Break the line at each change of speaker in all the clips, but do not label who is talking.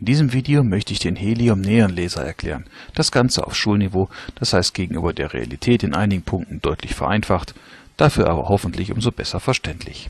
In diesem Video möchte ich den Helium-Neon-Laser erklären. Das Ganze auf Schulniveau, das heißt gegenüber der Realität in einigen Punkten deutlich vereinfacht, dafür aber hoffentlich umso besser verständlich.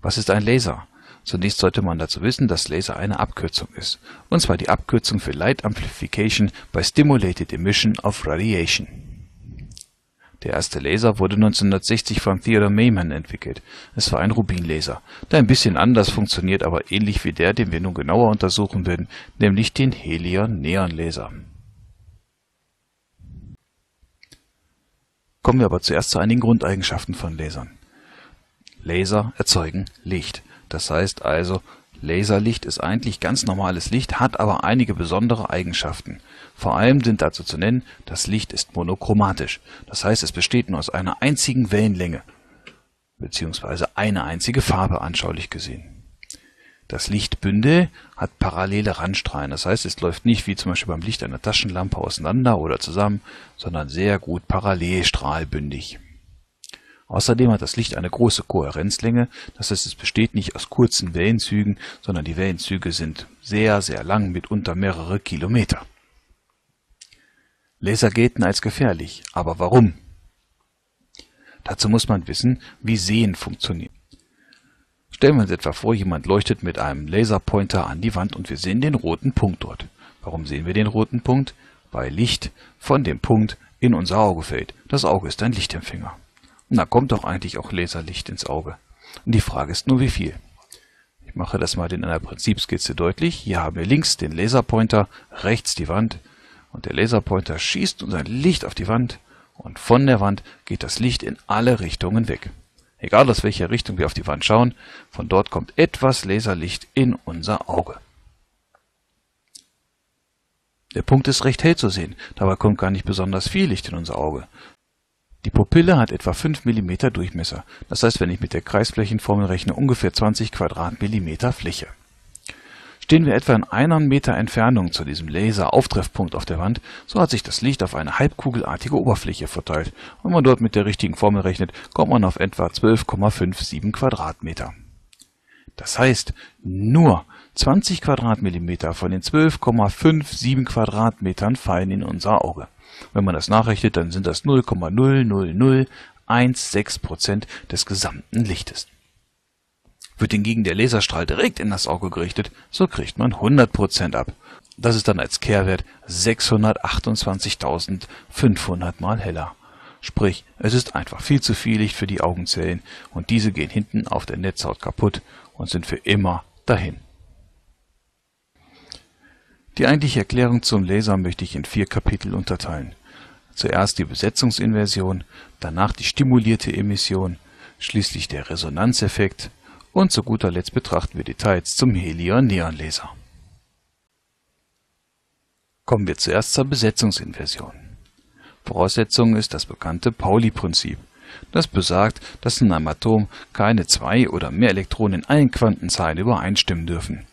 Was ist ein Laser? Zunächst sollte man dazu wissen, dass Laser eine Abkürzung ist, und zwar die Abkürzung für Light Amplification by Stimulated Emission of Radiation. Der erste Laser wurde 1960 von Theodore Mayman entwickelt. Es war ein Rubinlaser, der ein bisschen anders funktioniert, aber ähnlich wie der, den wir nun genauer untersuchen werden, nämlich den Helion-Neon-Laser. Kommen wir aber zuerst zu einigen Grundeigenschaften von Lasern. Laser erzeugen Licht. Das heißt also, Laserlicht ist eigentlich ganz normales Licht, hat aber einige besondere Eigenschaften. Vor allem sind dazu zu nennen, das Licht ist monochromatisch. Das heißt, es besteht nur aus einer einzigen Wellenlänge bzw. eine einzige Farbe anschaulich gesehen. Das Lichtbündel hat parallele Randstrahlen. Das heißt, es läuft nicht wie zum Beispiel beim Licht einer Taschenlampe auseinander oder zusammen, sondern sehr gut parallel strahlbündig. Außerdem hat das Licht eine große Kohärenzlänge, das heißt es besteht nicht aus kurzen Wellenzügen, sondern die Wellenzüge sind sehr, sehr lang, mitunter mehrere Kilometer. Laser gelten als gefährlich, aber warum? Dazu muss man wissen, wie Sehen funktioniert. Stellen wir uns etwa vor, jemand leuchtet mit einem Laserpointer an die Wand und wir sehen den roten Punkt dort. Warum sehen wir den roten Punkt? Weil Licht von dem Punkt in unser Auge fällt. Das Auge ist ein Lichtempfänger. Da kommt doch eigentlich auch Laserlicht ins Auge. Und die Frage ist nur, wie viel. Ich mache das mal in einer Prinzipskizze deutlich. Hier haben wir links den Laserpointer, rechts die Wand. Und der Laserpointer schießt unser Licht auf die Wand. Und von der Wand geht das Licht in alle Richtungen weg. Egal aus welcher Richtung wir auf die Wand schauen, von dort kommt etwas Laserlicht in unser Auge. Der Punkt ist recht hell zu sehen, dabei kommt gar nicht besonders viel Licht in unser Auge. Die Pupille hat etwa 5 mm Durchmesser, das heißt, wenn ich mit der Kreisflächenformel rechne, ungefähr 20 Quadratmillimeter Fläche. Stehen wir etwa in einer Meter Entfernung zu diesem Laser-Auftreffpunkt auf der Wand, so hat sich das Licht auf eine halbkugelartige Oberfläche verteilt. Wenn man dort mit der richtigen Formel rechnet, kommt man auf etwa 12,57 Quadratmeter. Das heißt, nur 20 Quadratmillimeter von den 12,57 Quadratmetern fallen in unser Auge. Wenn man das nachrechnet, dann sind das 0,00016 Prozent des gesamten Lichtes. Wird hingegen der Laserstrahl direkt in das Auge gerichtet, so kriegt man 100 Prozent ab. Das ist dann als Kehrwert 628.500 mal heller. Sprich, es ist einfach viel zu viel Licht für die Augenzellen und diese gehen hinten auf der Netzhaut kaputt und sind für immer dahin. Die eigentliche Erklärung zum Laser möchte ich in vier Kapitel unterteilen. Zuerst die Besetzungsinversion, danach die stimulierte Emission, schließlich der Resonanzeffekt und zu guter Letzt betrachten wir Details zum Helion-Neon-Laser. Kommen wir zuerst zur Besetzungsinversion. Voraussetzung ist das bekannte Pauli-Prinzip. Das besagt, dass in einem Atom keine zwei oder mehr Elektronen in allen Quantenzahlen übereinstimmen dürfen.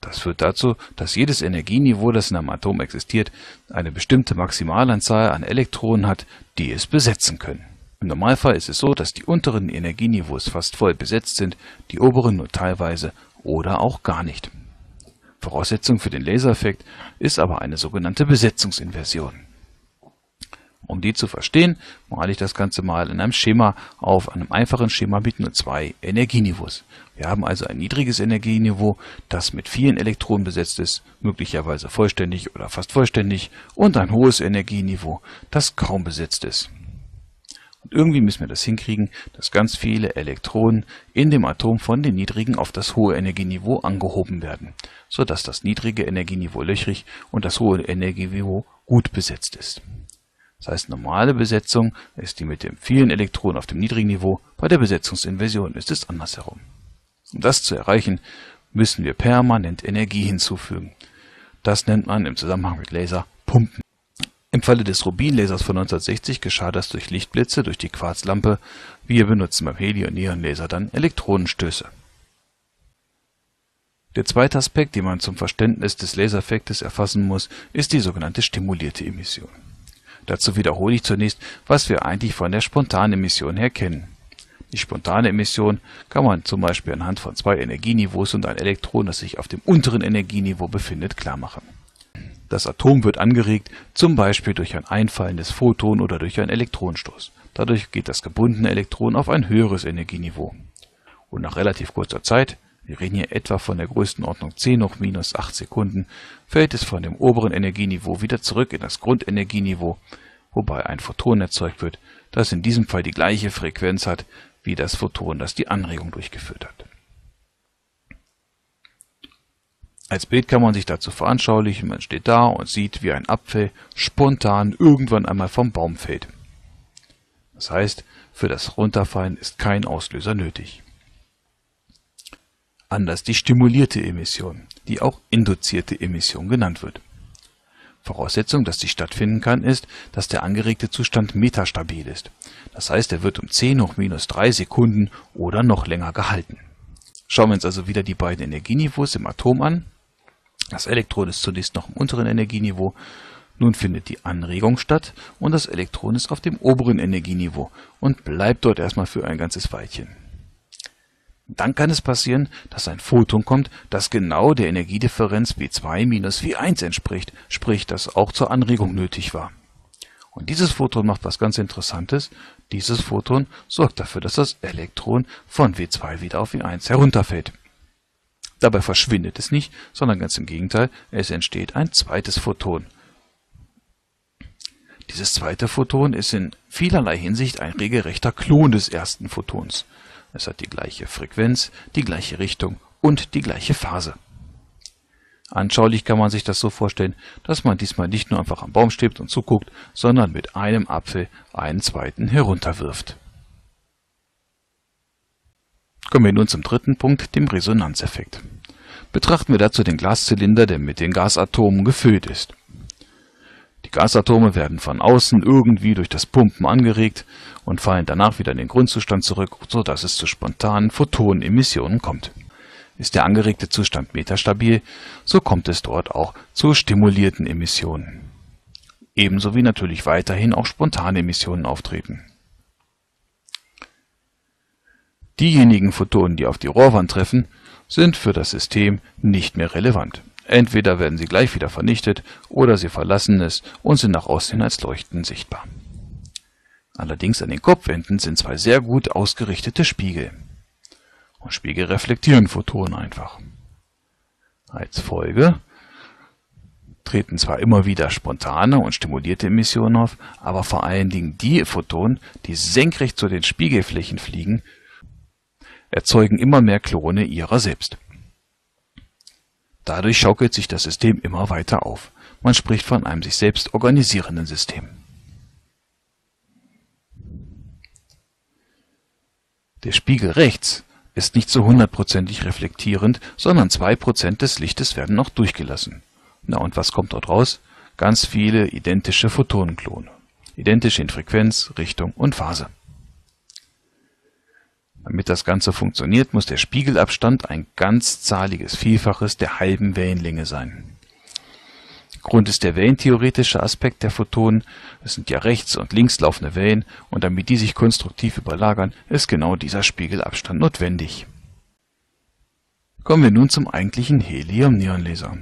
Das führt dazu, dass jedes Energieniveau, das in einem Atom existiert, eine bestimmte Maximalanzahl an Elektronen hat, die es besetzen können. Im Normalfall ist es so, dass die unteren Energieniveaus fast voll besetzt sind, die oberen nur teilweise oder auch gar nicht. Voraussetzung für den Lasereffekt ist aber eine sogenannte Besetzungsinversion. Um die zu verstehen, male ich das Ganze mal in einem Schema auf, einem einfachen Schema mit nur zwei Energieniveaus. Wir haben also ein niedriges Energieniveau, das mit vielen Elektronen besetzt ist, möglicherweise vollständig oder fast vollständig, und ein hohes Energieniveau, das kaum besetzt ist. Und irgendwie müssen wir das hinkriegen, dass ganz viele Elektronen in dem Atom von den niedrigen auf das hohe Energieniveau angehoben werden, sodass das niedrige Energieniveau löchrig und das hohe Energieniveau gut besetzt ist. Das heißt, normale Besetzung ist die mit den vielen Elektronen auf dem niedrigen Niveau, bei der Besetzungsinversion ist es andersherum. Um das zu erreichen, müssen wir permanent Energie hinzufügen. Das nennt man im Zusammenhang mit Laser Pumpen. Im Falle des Rubinlasers von 1960 geschah das durch Lichtblitze durch die Quarzlampe. Wir benutzen beim Helion-Neon-Laser dann Elektronenstöße. Der zweite Aspekt, den man zum Verständnis des Lasereffektes erfassen muss, ist die sogenannte stimulierte Emission. Dazu wiederhole ich zunächst, was wir eigentlich von der Spontanemission her kennen. Die spontane Emission kann man zum Beispiel anhand von zwei Energieniveaus und ein Elektron, das sich auf dem unteren Energieniveau befindet, klarmachen. Das Atom wird angeregt, zum Beispiel durch ein einfallendes Photon oder durch einen Elektronenstoß. Dadurch geht das gebundene Elektron auf ein höheres Energieniveau. Und nach relativ kurzer Zeit, wir reden hier etwa von der Größenordnung 10 hoch minus 8 Sekunden, fällt es von dem oberen Energieniveau wieder zurück in das Grundenergieniveau, wobei ein Photon erzeugt wird, das in diesem Fall die gleiche Frequenz hat wie das Photon, das die Anregung durchgeführt hat. Als Bild kann man sich dazu veranschaulichen, man steht da und sieht, wie ein Apfel spontan irgendwann einmal vom Baum fällt. Das heißt, für das Runterfallen ist kein Auslöser nötig. Anders die stimulierte Emission, die auch induzierte Emission genannt wird. Voraussetzung, dass die stattfinden kann, ist, dass der angeregte Zustand metastabil ist. Das heißt, er wird um 10 hoch minus 3 Sekunden oder noch länger gehalten. Schauen wir uns also wieder die beiden Energieniveaus im Atom an. Das Elektron ist zunächst noch im unteren Energieniveau. Nun findet die Anregung statt und das Elektron ist auf dem oberen Energieniveau und bleibt dort erstmal für ein ganzes Weilchen. Dann kann es passieren, dass ein Photon kommt, das genau der Energiedifferenz W2 minus W1 entspricht, sprich, das auch zur Anregung nötig war. Und dieses Photon macht was ganz Interessantes. Dieses Photon sorgt dafür, dass das Elektron von W2 wieder auf W1 herunterfällt. Dabei verschwindet es nicht, sondern ganz im Gegenteil, es entsteht ein zweites Photon. Dieses zweite Photon ist in vielerlei Hinsicht ein regelrechter Klon des ersten Photons. Es hat die gleiche Frequenz, die gleiche Richtung und die gleiche Phase. Anschaulich kann man sich das so vorstellen, dass man diesmal nicht nur einfach am Baum steht und zuguckt, sondern mit einem Apfel einen zweiten herunterwirft. Kommen wir nun zum dritten Punkt, dem Resonanzeffekt. Betrachten wir dazu den Glaszylinder, der mit den Gasatomen gefüllt ist. Die Gasatome werden von außen irgendwie durch das Pumpen angeregt und fallen danach wieder in den Grundzustand zurück, sodass es zu spontanen Photonenemissionen kommt. Ist der angeregte Zustand metastabil, so kommt es dort auch zu stimulierten Emissionen. Ebenso wie natürlich weiterhin auch spontane Emissionen auftreten. Diejenigen Photonen, die auf die Rohrwand treffen, sind für das System nicht mehr relevant. Entweder werden sie gleich wieder vernichtet oder sie verlassen es und sind nach außen als Leuchten sichtbar. Allerdings an den Kopfenden sind zwei sehr gut ausgerichtete Spiegel. Und Spiegel reflektieren Photonen einfach. Als Folge treten zwar immer wieder spontane und stimulierte Emissionen auf, aber vor allen Dingen die Photonen, die senkrecht zu den Spiegelflächen fliegen, erzeugen immer mehr Klone ihrer selbst. Dadurch schaukelt sich das System immer weiter auf. Man spricht von einem sich selbst organisierenden System. Der Spiegel rechts ist nicht so hundertprozentig reflektierend, sondern zwei Prozent des Lichtes werden noch durchgelassen. Na und was kommt dort raus? Ganz viele identische Photonenklone. Identisch in Frequenz, Richtung und Phase. Damit das Ganze funktioniert, muss der Spiegelabstand ein ganzzahliges Vielfaches der halben Wellenlänge sein. Grund ist der wellentheoretische Aspekt der Photonen. Es sind ja rechts und links laufende Wellen und damit die sich konstruktiv überlagern, ist genau dieser Spiegelabstand notwendig. Kommen wir nun zum eigentlichen Helium-Neon-Laser.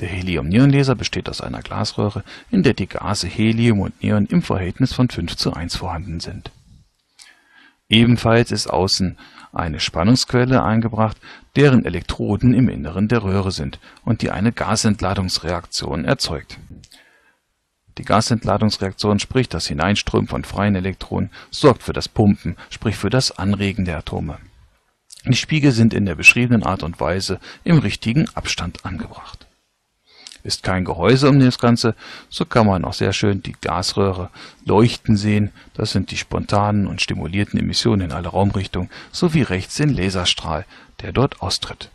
Der Helium-Neon-Laser besteht aus einer Glasröhre, in der die Gase Helium und Neon im Verhältnis von 5 zu 1 vorhanden sind. Ebenfalls ist außen eine Spannungsquelle eingebracht, deren Elektroden im Inneren der Röhre sind und die eine Gasentladungsreaktion erzeugt. Die Gasentladungsreaktion, sprich das Hineinströmen von freien Elektronen, sorgt für das Pumpen, sprich für das Anregen der Atome. Die Spiegel sind in der beschriebenen Art und Weise im richtigen Abstand angebracht ist kein Gehäuse um das Ganze, so kann man auch sehr schön die Gasröhre leuchten sehen. Das sind die spontanen und stimulierten Emissionen in alle Raumrichtungen, sowie rechts den Laserstrahl, der dort austritt.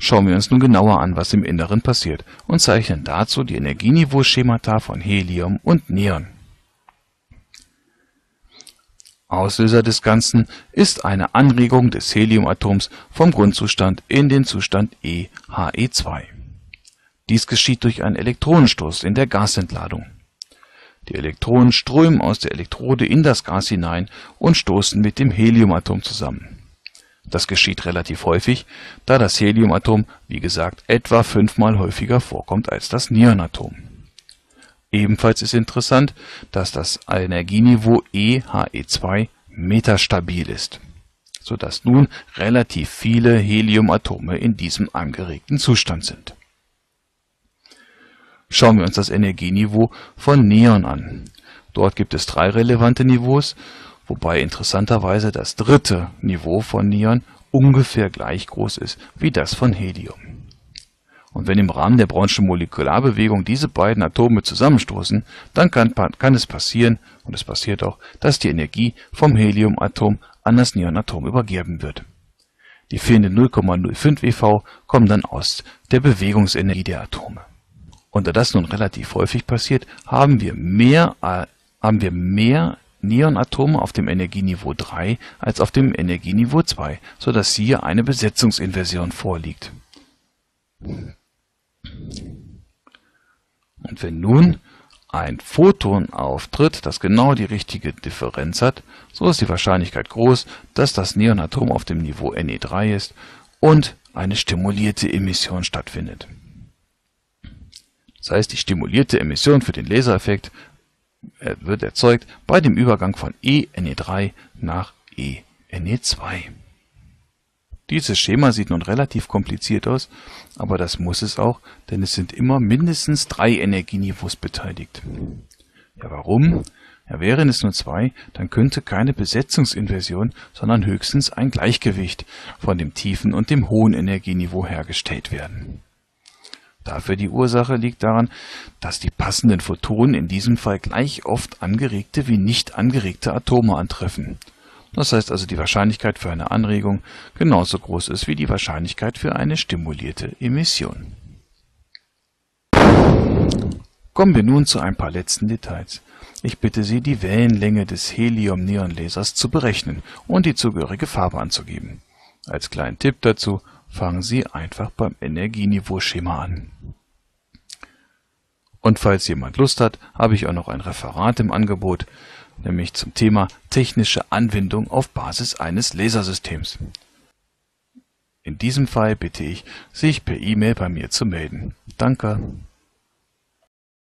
Schauen wir uns nun genauer an, was im Inneren passiert und zeichnen dazu die Energieniveauschemata von Helium und Neon. Auslöser des Ganzen ist eine Anregung des Heliumatoms vom Grundzustand in den Zustand E He2. Dies geschieht durch einen Elektronenstoß in der Gasentladung. Die Elektronen strömen aus der Elektrode in das Gas hinein und stoßen mit dem Heliumatom zusammen. Das geschieht relativ häufig, da das Heliumatom, wie gesagt, etwa fünfmal häufiger vorkommt als das Neonatom. Ebenfalls ist interessant, dass das Energieniveau EHE2 metastabil ist, sodass nun relativ viele Heliumatome in diesem angeregten Zustand sind. Schauen wir uns das Energieniveau von Neon an. Dort gibt es drei relevante Niveaus, wobei interessanterweise das dritte Niveau von Neon ungefähr gleich groß ist wie das von Helium. Und wenn im Rahmen der Brownschen Molekularbewegung diese beiden Atome zusammenstoßen, dann kann, kann es passieren, und es passiert auch, dass die Energie vom Heliumatom an das Neonatom übergeben wird. Die fehlenden 0,05 eV kommen dann aus der Bewegungsenergie der Atome. Und da das nun relativ häufig passiert, haben wir mehr, äh, haben wir mehr Neonatome auf dem Energieniveau 3 als auf dem Energieniveau 2, sodass hier eine Besetzungsinversion vorliegt. Und wenn nun ein Photon auftritt, das genau die richtige Differenz hat, so ist die Wahrscheinlichkeit groß, dass das Neonatom auf dem Niveau Ne3 ist und eine stimulierte Emission stattfindet. Das heißt, die stimulierte Emission für den Lasereffekt äh, wird erzeugt bei dem Übergang von ENE3 nach ENE2. Dieses Schema sieht nun relativ kompliziert aus, aber das muss es auch, denn es sind immer mindestens drei Energieniveaus beteiligt. Ja, warum? Ja, wären es nur zwei, dann könnte keine Besetzungsinversion, sondern höchstens ein Gleichgewicht von dem tiefen und dem hohen Energieniveau hergestellt werden. Dafür die Ursache liegt daran, dass die passenden Photonen in diesem Fall gleich oft angeregte wie nicht angeregte Atome antreffen. Das heißt also, die Wahrscheinlichkeit für eine Anregung genauso groß ist wie die Wahrscheinlichkeit für eine stimulierte Emission. Kommen wir nun zu ein paar letzten Details. Ich bitte Sie, die Wellenlänge des Helium-Neon-Lasers zu berechnen und die zugehörige Farbe anzugeben. Als kleinen Tipp dazu fangen Sie einfach beim Energieniveau-Schema an. Und falls jemand Lust hat, habe ich auch noch ein Referat im Angebot, nämlich zum Thema technische Anwendung auf Basis eines Lasersystems. In diesem Fall bitte ich, sich per E-Mail bei mir zu melden. Danke.